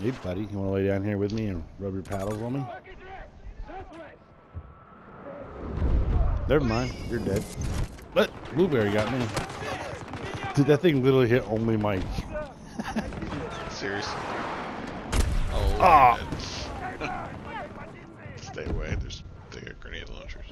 Hey, buddy, you want to lay down here with me and rub your paddles on me? Never mind, you're dead. But Blueberry got me. Dude, that thing literally hit only Mike. Seriously. Oh. oh. Stay away. There's they got grenade launchers.